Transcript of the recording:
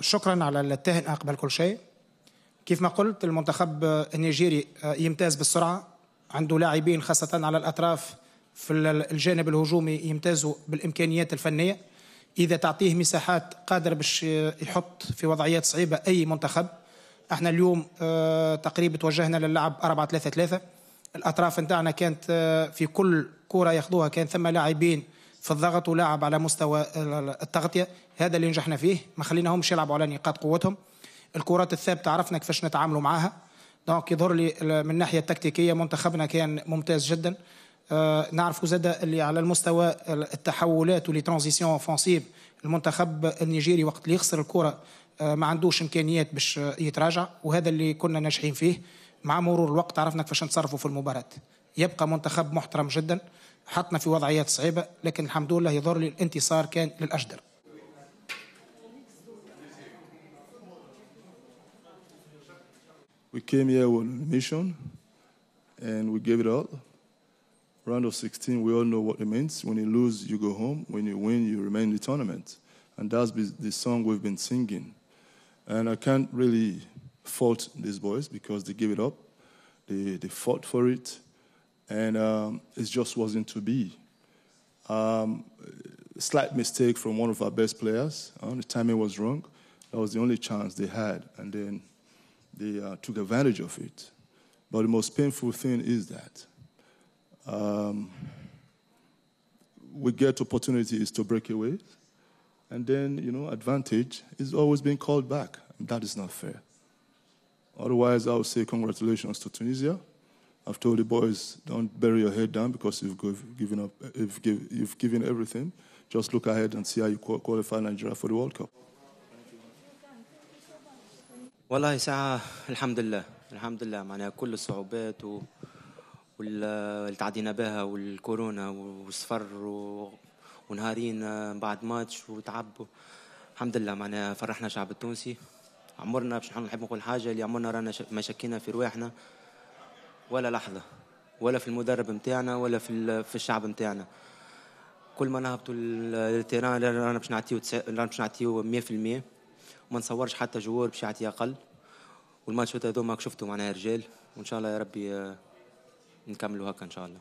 شكرا على التهنئة قبل كل شيء. كيف ما قلت المنتخب النيجيري يمتاز بالسرعة. عنده لاعبين خاصة على الأطراف في الجانب الهجومي يمتازوا بالإمكانيات الفنية. إذا تعطيه مساحات قادر باش يحط في وضعيات صعيبة أي منتخب. إحنا اليوم تقريبا توجهنا للعب 4 3 3 الأطراف نتاعنا كانت في كل كرة ياخذوها كان ثم لاعبين في الضغط ولاعب على مستوى التغطية هذا اللي نجحنا فيه. ما خليناهمش يلعبوا على نقاط قوتهم. الكرات الثابتة عرفنا كيفاش نتعاملوا معها donc يظهر لي من الناحية التكتيكية منتخبنا كان ممتاز جدا. آه نعرفوا زاد اللي على المستوى التحولات و les transitions offensives المنتخب النيجيري وقت اللي يخسر الكرة آه ما عندوش إمكانيات باش يتراجع. وهذا اللي كنا ناجحين فيه. مع مرور الوقت عرفنا كيفاش نتصرفوا في المباراة. يبقى منتخب محترم جدا حطنا في وضعيات صعيبة لكن الحمد لله يظهر لي الانتصار كان للأجدر We came here on a mission and we gave it all. Round of 16, we all know what it means. When you lose, you go home. When you win, you remain in the tournament. And that's the song we've been singing. And I can't really fault these boys because they gave it up. They, they fought for it. And um, it just wasn't to be. Um, slight mistake from one of our best players. Uh, the timing was wrong. That was the only chance they had. And then they uh, took advantage of it. But the most painful thing is that um, we get opportunities to break away, and then, you know, advantage is always being called back. That is not fair. Otherwise, I would say congratulations to Tunisia. I've told the boys, don't bury your head down because you've given up, you've, give, you've given everything. Just look ahead and see how you qualify Nigeria for the World Cup. والله ساعة الحمد لله الحمد لله معناها كل الصعوبات. واللي تعدينا بها والكورونا والصفر و... ونهارين بعد ماتش وتعب الحمد لله معناها فرحنا الشعب التونسي عمرنا باش نحب نقول حاجة اللي عمرنا رانا ما شكينا في رواحنا ولا لحظة ولا في المدرب نتاعنا ولا في في الشعب نتاعنا كل ما نهبطوا التيران رانا باش نعطيو رانا باش نعطيو 100% وما نصورش حتى جوار باش يعطي أقل. والماتشات هذوما شفتوا معناها رجال. وإن شاء الله يا ربي نكملوا هكا إن شاء الله.